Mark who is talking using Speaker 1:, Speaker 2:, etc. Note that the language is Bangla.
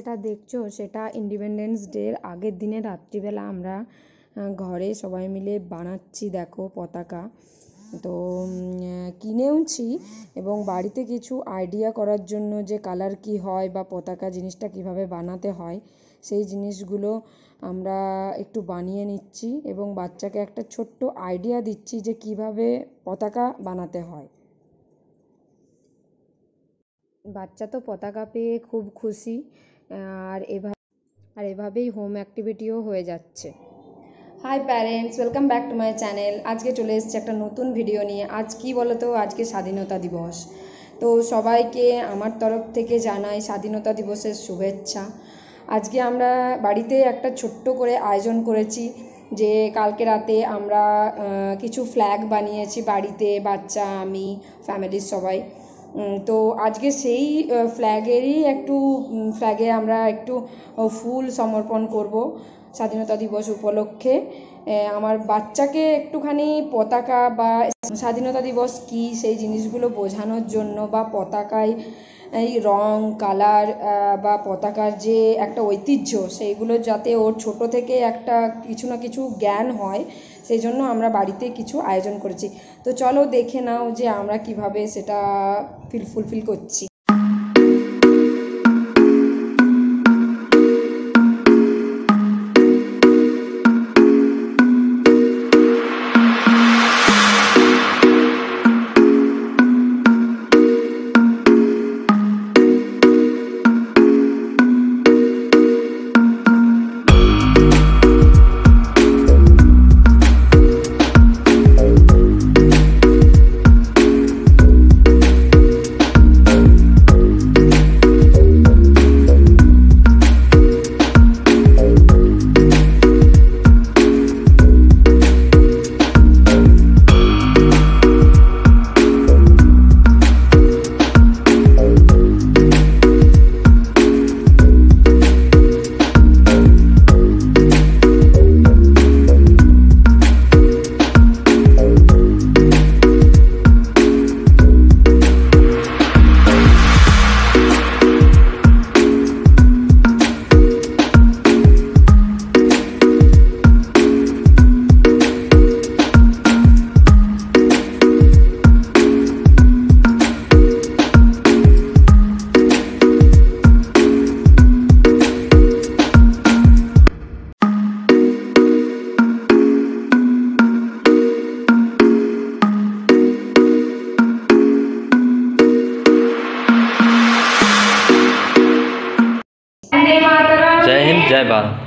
Speaker 1: যেটা দেখছ সেটা ইন্ডিপেন্ডেন্স ডের আগের দিনে রাত্রিবেলা আমরা ঘরে সবাই মিলে বানাচ্ছি দেখো পতাকা। তো কিনেওছি এবং বাড়িতে কিছু আইডিয়া করার জন্য যে কালার কি হয় বা পতাকা জিনিসটা কীভাবে বানাতে হয়, সেই জিনিসগুলো আমরা একটু বানিয়ে নিচ্ছি এবং বাচ্চাকে একটা ছোট্ট আইডিয়া দিচ্ছি যে কীভাবে পতাকা বানাতে হয়। বাচ্চা তো পতাকা পেয়ে খুব খুশি। আর এভাবে আর এভাবেই হোম অ্যাক্টিভিটিও হয়ে যাচ্ছে। Hi parents welcome back to my channel আজকে চলে এসেছি একটা নতুন ভিডিও নিয়ে। আজ কি বলো তো আজকে স্বাধীনতা দিবস। তো সবাইকে আমার তরফ থেকে জানাই স্বাধীনতা দিবসের শুভেচ্ছা। আজকে আমরা বাড়িতে একটা ছোট্ট করে আয়োজন করেছি যে কালকে রাতে আমরা কিছু ফ্ল্যাগ বানিয়েছি বাড়িতে, বাচ্চা, আমি ফ্যামিলির সবাই। তো আজকে সেই ফ্ল্যাগেরই একটু ফ্ল্যাগে আমরা একটু ফুল সমর্পণ করব স্বাধীনতা দিবস উপলক্ষে। আমার বাচ্চাকে একটুখানি পতাকা বা স্বাধীনতা দিবস কী সেই জিনিসগুলো বোঝানোর জন্য বা পতাকায় এই রং, কালার বা পতাকার যে একটা ঐতিহ্য, সেইগুলো যাতে ওর ছোট থেকে একটা কিছু না কিছু জ্ঞান হয়, সেই জন্য আমরা বাড়িতে কিছু আয়োজন করেছি। তো চলো দেখে নাও যে আমরা কীভাবে সেটা ফিল ফুলফিল করছি।
Speaker 2: जय हिंद जय भारत।